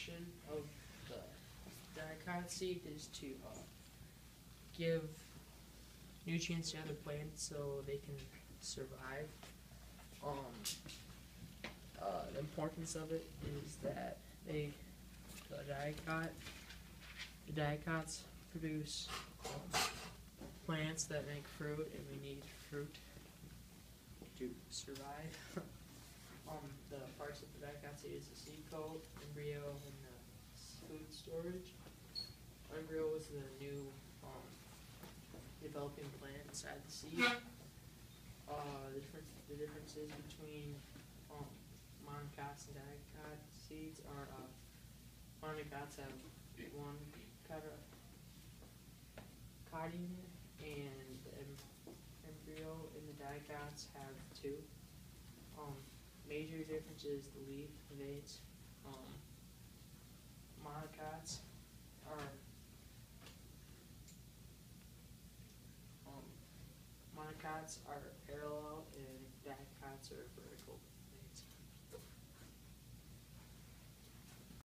function of the dicot seed is to uh, give nutrients to other plants so they can survive. Um, uh, the importance of it is that they, the dicot, the dicots produce um, plants that make fruit, and we need fruit to survive. um, the parts of the dicot seed is the seed coat, embryo, and the s- food storage. Embryo is the new um, developing plant inside the seed. Uh, the difference, the differences between um, monocots and dicot seeds are uh, monocots have one kind cot unit, and embryo and the dicots have two. Um, major difference is the leaf veins. Um, monocots are um, are parallel and dicots are vertical.